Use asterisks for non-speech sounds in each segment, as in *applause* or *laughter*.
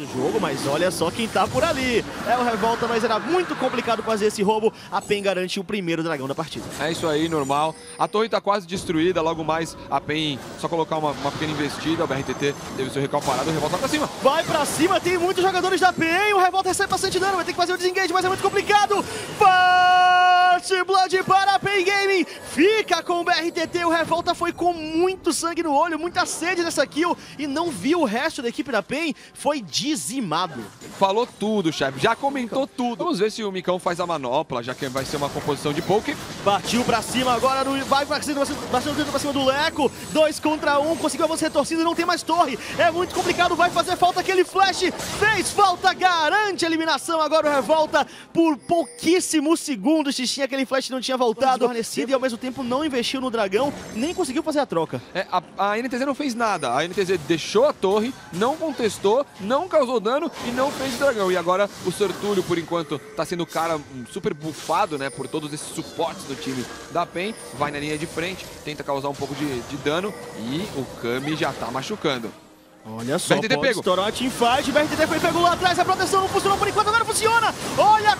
do jogo, mas olha só quem tá por ali. É o Revolta, mas era muito complicado fazer esse roubo. A PEN garante o primeiro dragão da partida. É isso aí, normal. A torre tá quase destruída, logo mais a PEN só colocar uma, uma pequena investida. O BRTT teve seu recal parado, o Revolta pra cima. Vai pra cima, tem muitos jogadores da PEN. O Revolta recebe bastante dano, vai ter que fazer o desengage, mas é muito complicado. First Blood para a PEN Gaming. Fica com o BRTT. O Revolta foi com muito sangue no olho, muita sede nessa kill e não viu o resto da equipe da PEN. Foi dizimado. Falou tudo, chefe. Já comentou tudo. Vamos ver se o Micão faz a manopla, já que vai ser uma composição de poke. Partiu pra cima agora, no, vai pra cima, bastante pra cima do Leco. Dois contra um, conseguiu avançar retorcido, não tem mais torre. É muito complicado, vai fazer falta aquele flash. Fez falta, garante a eliminação. Agora o Revolta por pouquíssimos segundos. Xixinha, aquele flash não tinha voltado. e ao mesmo tempo não investiu no dragão, nem conseguiu fazer a troca. É, a, a NTZ não fez nada. A NTZ deixou a torre, não contestou, não causou dano e não fez o dragão. E agora o Sertúlio, por enquanto, tá sendo o cara super bufado, né, por todos esses suportes do time da PEN. Vai na linha de frente, tenta causar um pouco de, de dano e o Kami já tá machucando. Olha só, BRTT pode pego. estourar uma teamfight, BRTT foi pego lá atrás, a proteção não funcionou por enquanto, agora funciona! Olha a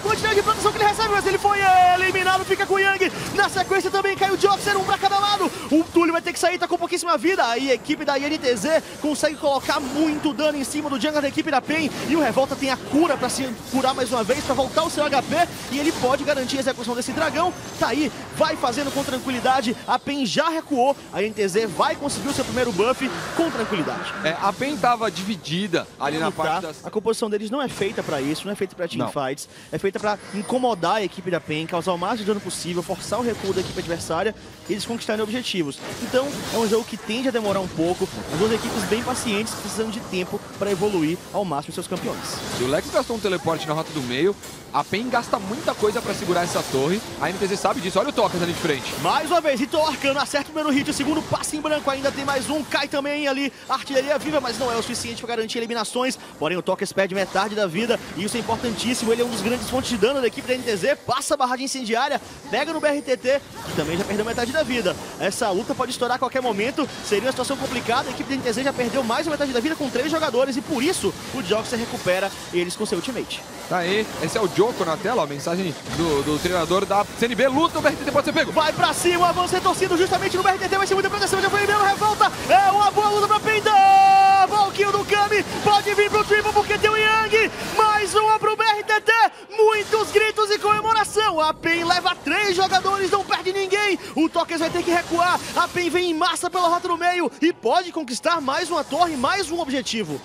que ele foi eliminado, fica com o Yang. Na sequência também caiu o Joxer, um pra cada lado. O Túlio vai ter que sair, tá com pouquíssima vida. Aí a equipe da INTZ consegue colocar muito dano em cima do jungle da equipe da PEN. E o Revolta tem a cura pra se curar mais uma vez, pra voltar o seu HP. E ele pode garantir a execução desse dragão. Tá aí, vai fazendo com tranquilidade. A PEN já recuou, a INTZ vai conseguir o seu primeiro buff com tranquilidade. É, a PEN tava dividida ali na parte tá. das... A composição deles não é feita pra isso, não é feita pra teamfights. É feita pra incomodar a equipe da PEN, causar o máximo de dano possível, forçar o recuo da equipe adversária e eles conquistarem objetivos. Então, é um jogo que tende a demorar um pouco. As duas equipes bem pacientes, precisando de tempo para evoluir ao máximo seus campeões. Se o Lex gastou um teleporte na rota do meio, a PEN gasta muita coisa para segurar essa torre. A NTZ sabe disso. Olha o Tocas ali de frente. Mais uma vez, Rito Arcano acerta o primeiro hit. O segundo passe em branco. Ainda tem mais um. Cai também ali. Artilharia viva, mas não é o suficiente para garantir eliminações. Porém, o Tocas perde metade da vida. E isso é importantíssimo. Ele é um dos grandes fontes de dano da equipe da NTZ. Passa a barragem incendiária. Pega no BRTT, que também já perdeu metade da vida. Essa luta pode estourar qualquer momento. Seria uma situação complicada. A equipe da NTZ já perdeu mais da metade da vida com três jogadores. E por isso, o Joxer recupera eles com seu ultimate. Tá aí. Esse é o Joko na tela, ó mensagem do, do treinador da CNB. Luta, o BRTT pode ser pego. Vai pra cima, avança torcido justamente no BRTT. Vai ser muita proteção, já foi mesmo, revolta. É uma boa luta pra Pintar. Valkyrie do Kami. Pode vir pro triple porque tem o Yang. Mais uma pro BRTT. Muitos gritos e A PEN leva três jogadores, não perde ninguém. O Tokens vai ter que recuar. A PEN vem em massa pela rota no meio e pode conquistar mais uma torre, mais um objetivo.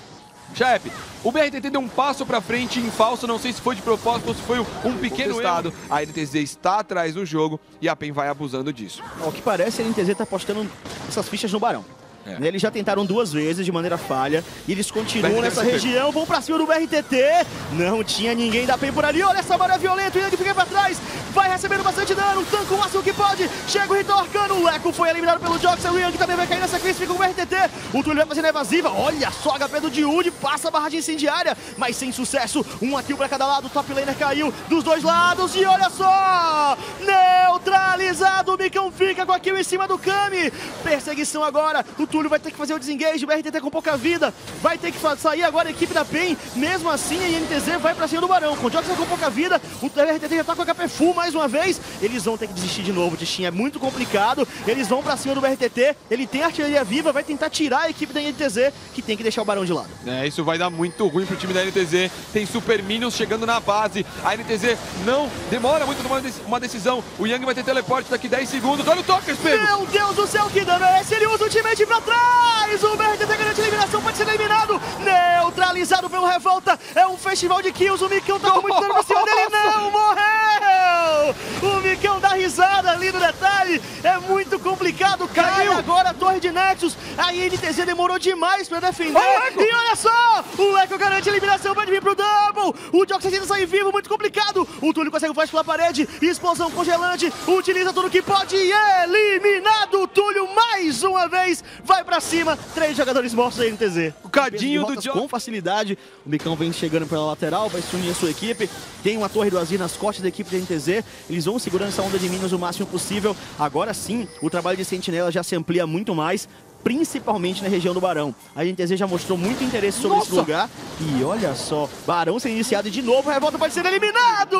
Chefe, o BRTT deu um passo pra frente em falso, não sei se foi de propósito ou se foi um pequeno estado. A NTZ está atrás do jogo e a PEN vai abusando disso. Ao que parece, a NTZ tá apostando essas fichas no Barão. É. Eles já tentaram duas vezes de maneira falha e eles continuam nessa região, vão pra cima do BRTT. Não tinha ninguém da PEN por ali. Olha essa maré violenta, o Yang fica pra trás. Vai recebendo bastante dano, tanca o máximo que pode. Chega o Rito Arcano, o Leco foi eliminado pelo Joxer. O Yang também vai cair nessa crise, fica com o BRTT. O Túlio vai fazendo a evasiva. Olha só o HP do Diude, passa a barragem incendiária, mas sem sucesso. Um kill pra cada lado, o top laner caiu dos dois lados e olha só! Neutralizado, o Micão fica com a kill em cima do Kami. Perseguição agora, o Túlio vai ter que fazer o desengage, o BRTT com pouca vida, vai ter que sair agora a equipe da PEN, mesmo assim a INTZ vai pra cima do Barão, com o Joxer com pouca vida, o BRTT já tá com a HP full mais uma vez, eles vão ter que desistir de novo, Tichinha, é muito complicado, eles vão pra cima do BRTT, ele tem artilharia viva, vai tentar tirar a equipe da INTZ, que tem que deixar o Barão de lado. É, isso vai dar muito ruim pro time da NTZ, tem Super Minions chegando na base, a NTZ não demora muito tomar uma decisão, o Yang vai ter teleporte daqui 10 segundos, olha o Tokers, pego! Meu Deus do céu, que dano é esse? Ele usa o ultimate pra trás! o BRTT garante a eliminação, pode ser eliminado, neutralizado pelo Revolta, é um festival de kills, o Micão tá com muito dano pra cima dele, não, morreu! O Micão dá risada ali no detalhe, é muito complicado, caiu agora a torre de Nexus, a INTZ demorou demais pra defender, e olha só, o Leco garante a eliminação, pode vir pro Double, o Jox tenta sair vivo, muito complicado, o Túlio consegue o flash pela parede, explosão congelante, utiliza tudo que pode, eliminado, o Túlio mais uma vez, vai pra cima, três jogadores mortos da NTZ. O cadinho do John. Com facilidade, o Micão vem chegando pela lateral, vai se unir a sua equipe. Tem uma torre do Azir nas costas da equipe da NTZ. Eles vão segurando essa onda de minas o máximo possível. Agora sim, o trabalho de sentinela já se amplia muito mais. Principalmente na região do Barão. A NTZ já mostrou muito interesse sobre Nossa. esse lugar. E olha só, Barão sendo iniciado de novo, Revolta pode ser eliminado!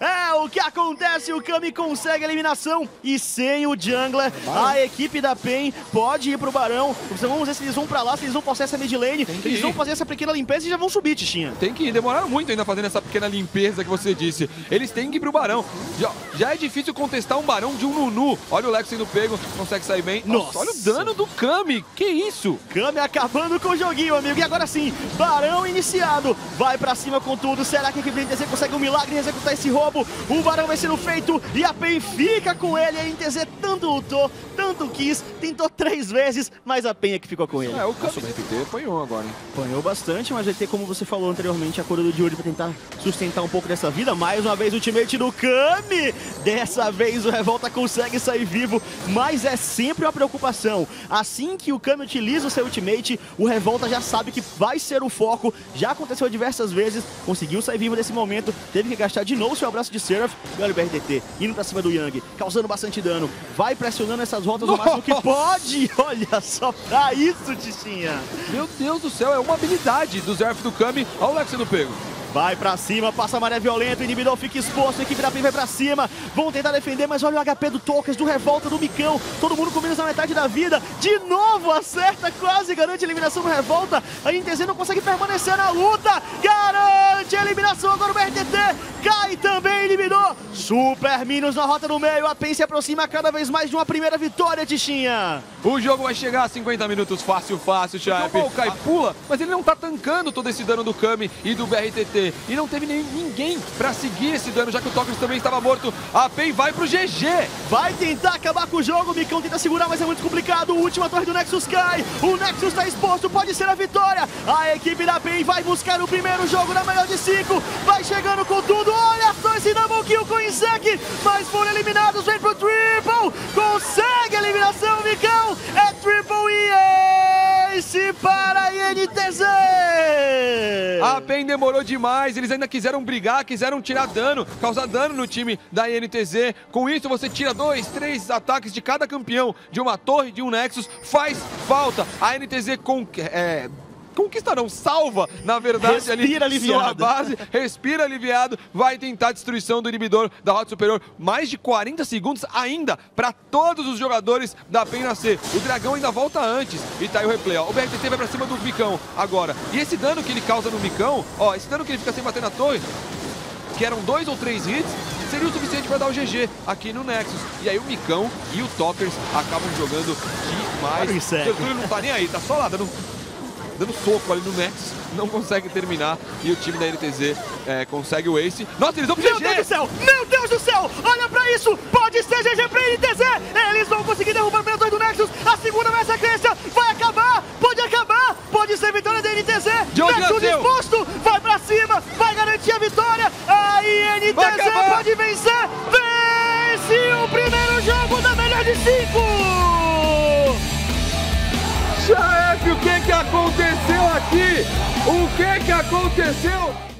É o que acontece, o Kami consegue a eliminação e sem o jungler, a equipe da PEN pode ir pro Barão. Vamos ver se eles vão pra lá, se eles vão passar essa mid lane, eles ir. vão fazer essa pequena limpeza e já vão subir, Tichinha. Tem que ir, demoraram muito ainda fazendo essa pequena limpeza que você disse. Eles têm que ir pro Barão. Já, já é difícil contestar um Barão de um Nunu. Olha o Lex sendo pego, consegue sair bem. Nossa, olha o dano do Kami, que isso? Kami acabando com o joguinho, amigo. E agora sim, Barão iniciado, vai pra cima com tudo. Será que a equipe da NTZ consegue um milagre e executar esse roubo? O Barão vai sendo feito e a PEN fica com ele. A NTZ tanto lutou, tanto quis, tentou três vezes, mas a PEN é que ficou com ele. É, o Kami apanhou agora, hein? Apanhou bastante, mas vai ter, como você falou anteriormente, a cor do Diori pra tentar sustentar um pouco dessa vida. Mais uma vez o teammate do Kami. Dessa vez o Revolta consegue sair vivo, mas é sempre uma preocupação. Assim que o Kami utiliza o seu ultimate, o Revolta já sabe que vai ser o foco. Já aconteceu diversas vezes, conseguiu sair vivo nesse momento, teve que gastar de novo seu abraço de Seraph. E olha o BRTT indo pra cima do Yang, causando bastante dano. Vai pressionando essas rotas o máximo que *laughs* pode. Olha só pra isso, Tichinha. Meu Deus do céu, é uma habilidade do Zerf do Kami. Olha o Lex sendo pego. Vai pra cima, passa a maré violenta, o inibidor fica exposto, a equipe da PEN vai pra cima. Vão tentar defender, mas olha o HP do Tokers, do Revolta, do Micão. Todo mundo com menos na metade da vida. De novo acerta, quase garante a eliminação do Revolta. A NTZ não consegue permanecer na luta. Garante Eliminação agora o BRTT. Cai também, eliminou. Super Minos na rota no meio. A PEN se aproxima cada vez mais de uma primeira vitória, Tichinha. O jogo vai chegar a 50 minutos fácil, fácil, Chape. O Kai pula, mas ele não tá tancando todo esse dano do Kami e do BRTT. E não teve nem, ninguém pra seguir esse dano, já que o Tokris também estava morto. A PEN vai pro GG. Vai tentar acabar com o jogo. O Micão tenta segurar, mas é muito complicado. Última torre do Nexus cai. O Nexus tá exposto, pode ser a vitória. A equipe da PEN vai buscar o primeiro jogo na melhor distância vai chegando com tudo, olha só esse double kill com o Insec, mas foram eliminados, vem pro triple, consegue a eliminação, Vicão, é triple e ace para a INTZ! A ah, PEN demorou demais, eles ainda quiseram brigar, quiseram tirar dano, causar dano no time da INTZ, com isso você tira dois, três ataques de cada campeão, de uma torre, de um Nexus, faz falta, a INTZ com... É, conquistarão. Salva, na verdade, respira ali aliviado. sua base, respira aliviado, vai tentar a destruição do inibidor da rota superior. Mais de 40 segundos ainda para todos os jogadores da PEN C. O dragão ainda volta antes e tá aí o replay. Ó. O BRTT vai pra cima do Micão agora. E esse dano que ele causa no Micão, ó, esse dano que ele fica sem bater na torre, que eram dois ou três hits, seria o suficiente para dar o GG aqui no Nexus. E aí o Micão e o Tokers acabam jogando demais. O Sertúlio não tá nem aí, tá só lá dando dando soco ali no Nexus, não consegue terminar e o time da NTZ é, consegue o ace. Nossa, eles vão pro GG! Meu Deus do céu! Meu Deus do céu! Olha pra isso! Pode ser GG pra NTZ! Eles vão conseguir derrubar o o que que aconteceu aqui? O que que aconteceu?